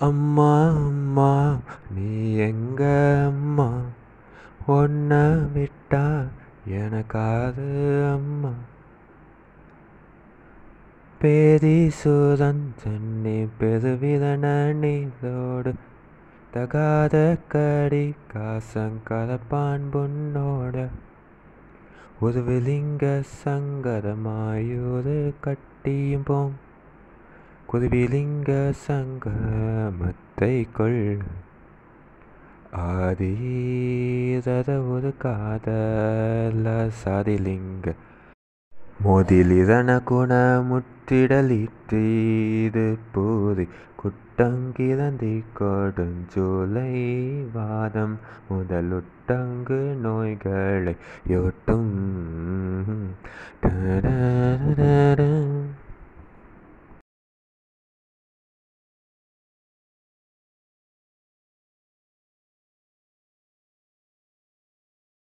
அம்மா அம்மா நீ எங்க அம்மா? ஒன்ன விட்டா எனக்காது அம்மா. பேதி சுதன் சென்னி பெருவிதன நீதோடு தகாத கடி காசங்கலப்பான் பொன்னோட. ஒரு விலிங்க சங்கரமாயுது கட்டியும் போம் குருவிலிங்க சங்கமத்தை கொள். ஆதீரத ஒரு காதல சாதிலிங்க. மோதிலிதன குண முற்றிடலிற்றீது பூரி குட்டங்கிரந்தி கொடுஞ்சோலை வாதம். முதலுட்டங்கு நோய்களை யோட்டும்.